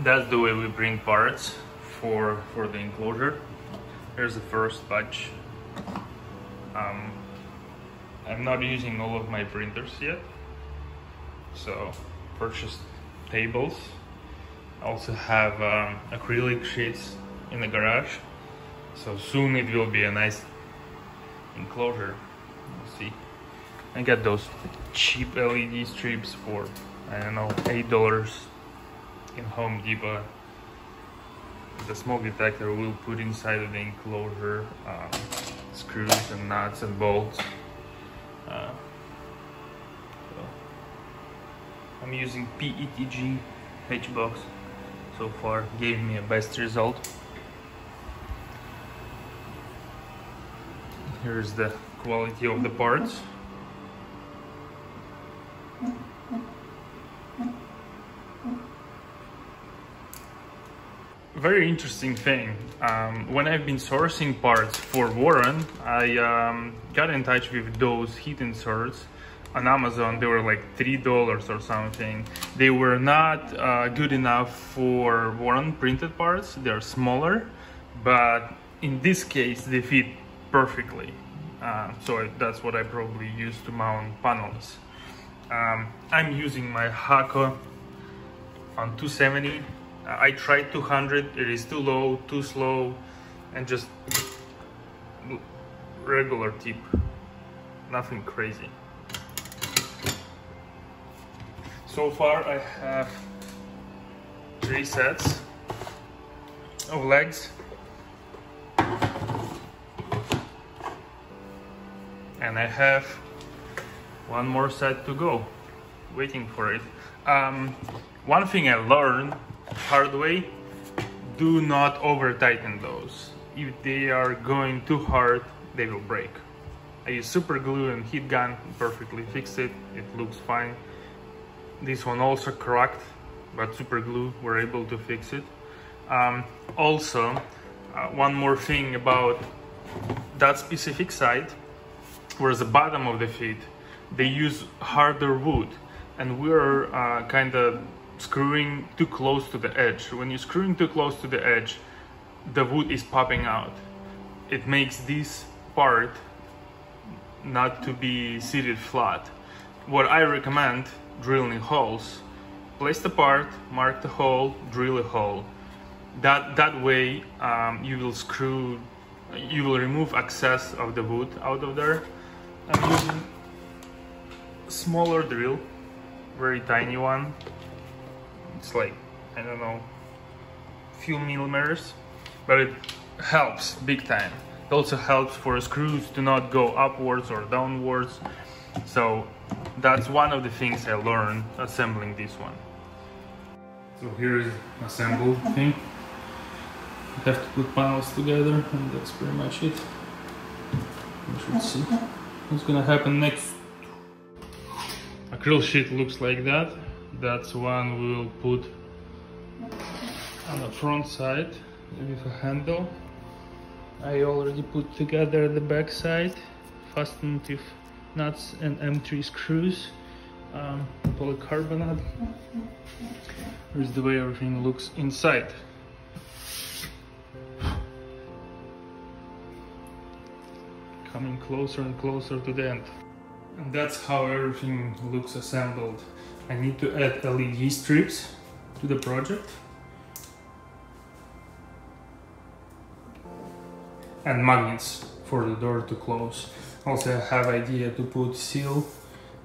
that's the way we bring parts for for the enclosure. Here's the first batch. Um, I'm not using all of my printers yet so purchased tables. Also have um, acrylic sheets in the garage so soon it will be a nice enclosure. Let's see. I got those cheap LED strips for I don't know eight dollars in Home Depot. The smoke detector will put inside of the enclosure um, screws and nuts and bolts. Uh, so I'm using PETG Hatchbox so far gave me a best result. Here's the quality of the parts very interesting thing. Um, when I've been sourcing parts for Voron, I um, got in touch with those heat inserts on Amazon. They were like three dollars or something. They were not uh, good enough for Voron printed parts. They're smaller, but in this case, they fit perfectly. Uh, so that's what I probably use to mount panels. Um, I'm using my Hakko on 270 I tried 200, it is too low, too slow, and just regular tip, nothing crazy. So far I have three sets of legs. And I have one more set to go waiting for it. Um, one thing I learned hard way, do not over tighten those. If they are going too hard, they will break. I use super glue and heat gun, perfectly fixed it, it looks fine. This one also cracked, but super glue were able to fix it. Um, also, uh, one more thing about that specific side, whereas the bottom of the feet, they use harder wood and we're uh, kind of screwing too close to the edge. When you're screwing too close to the edge, the wood is popping out. It makes this part not to be seated flat. What I recommend drilling holes. Place the part, mark the hole, drill a hole. That, that way um, you will screw, you will remove excess of the wood out of there. I'm using smaller drill, very tiny one, it's like I don't know few millimeters but it helps big time. It also helps for screws to not go upwards or downwards. So that's one of the things I learned assembling this one. So here's assembled thing. You have to put panels together and that's pretty much it. You should see what's gonna happen next. Acrylic sheet looks like that that's one we will put on the front side with a handle. I already put together the back side fastened with nuts and M3 screws um, polycarbonate. Here's the way everything looks inside. Coming closer and closer to the end. And that's how everything looks assembled I need to add LED strips to the project. And magnets for the door to close. Also I have idea to put seal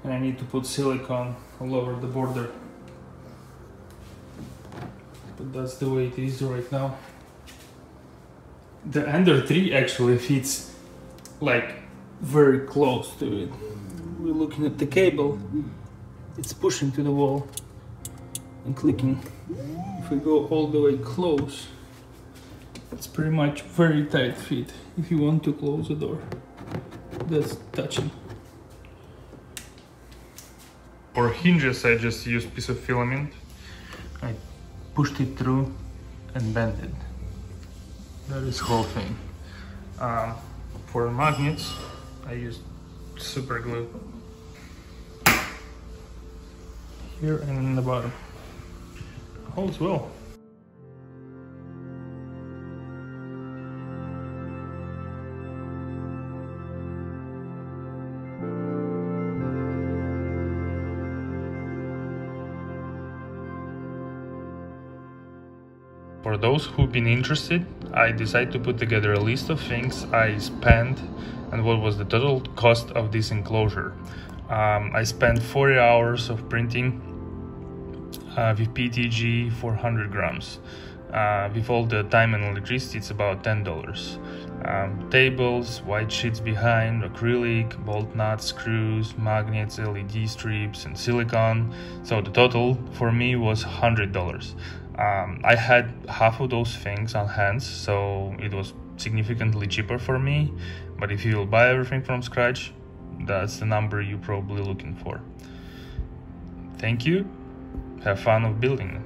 and I need to put silicone all over the border. But that's the way it is right now. The Ender 3 actually fits like very close to it. We're looking at the cable it's pushing to the wall and clicking. If we go all the way close, it's pretty much very tight fit. If you want to close the door, that's touching. For hinges, I just use piece of filament. I pushed it through and bent it. That is whole thing. Uh, for magnets, I use super glue here and in the bottom. Holds well. For those who've been interested, I decided to put together a list of things I spent and what was the total cost of this enclosure. Um, I spent 40 hours of printing uh, with PTG 400 grams. Uh, with all the time and electricity, it's about $10. Um, tables, white sheets behind, acrylic, bolt nuts, screws, magnets, LED strips, and silicone. So the total for me was $100. Um, I had half of those things on hand, so it was significantly cheaper for me. But if you will buy everything from scratch, that's the number you're probably looking for. Thank you. Have fun of building.